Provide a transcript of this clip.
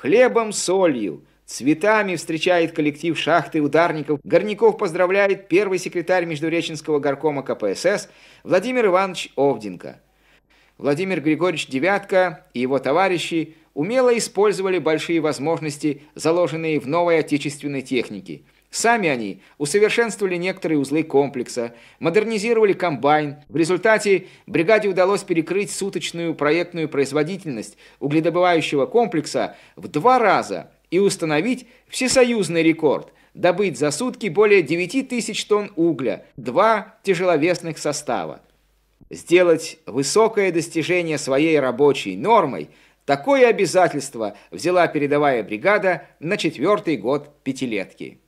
Хлебом, солью, цветами встречает коллектив шахты ударников. Горняков поздравляет первый секретарь Междуреченского горкома КПСС Владимир Иванович Овденко. Владимир Григорьевич Девятко и его товарищи умело использовали большие возможности, заложенные в новой отечественной технике – Сами они усовершенствовали некоторые узлы комплекса, модернизировали комбайн. В результате бригаде удалось перекрыть суточную проектную производительность угледобывающего комплекса в два раза и установить всесоюзный рекорд – добыть за сутки более 9 тысяч тонн угля, два тяжеловесных состава. Сделать высокое достижение своей рабочей нормой – такое обязательство взяла передовая бригада на четвертый год пятилетки.